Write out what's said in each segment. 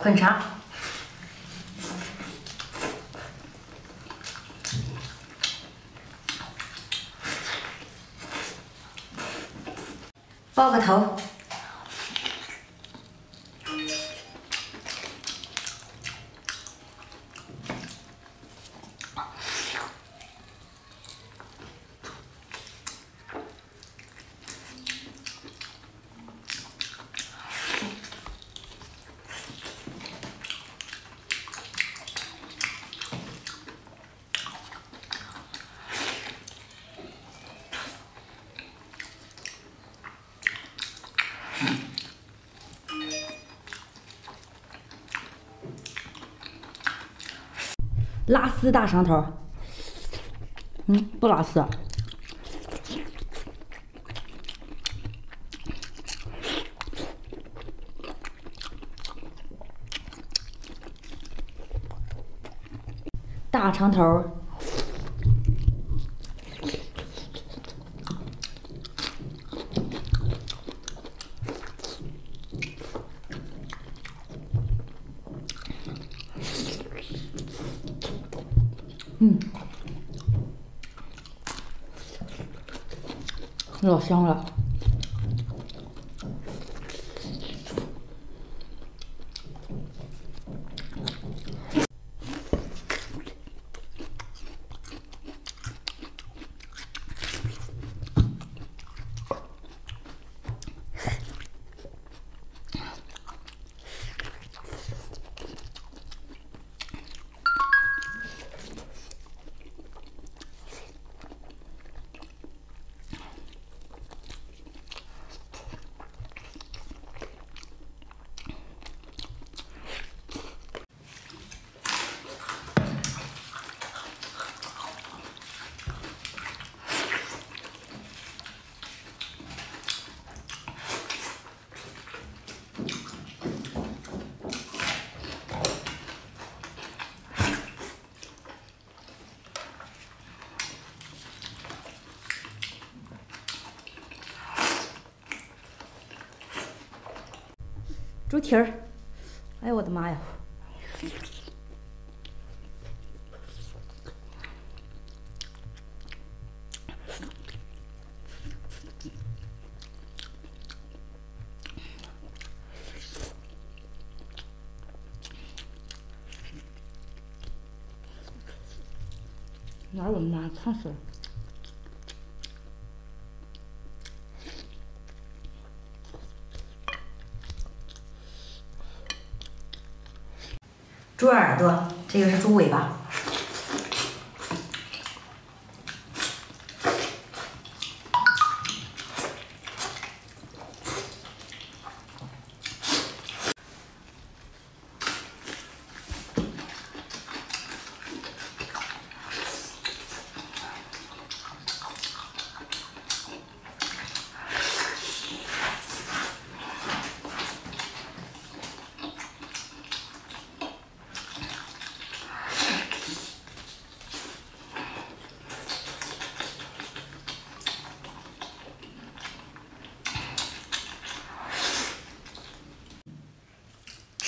捆茶，包个头。拉丝大肠头，嗯，不拉丝。大肠头，嗯，老香了。猪蹄儿，哎呦我的妈呀！哪儿我妈烫死了！猪耳朵，这个是猪尾巴。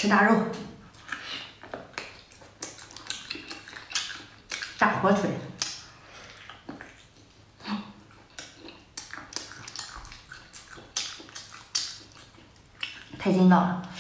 吃大肉，大火腿，太劲道了。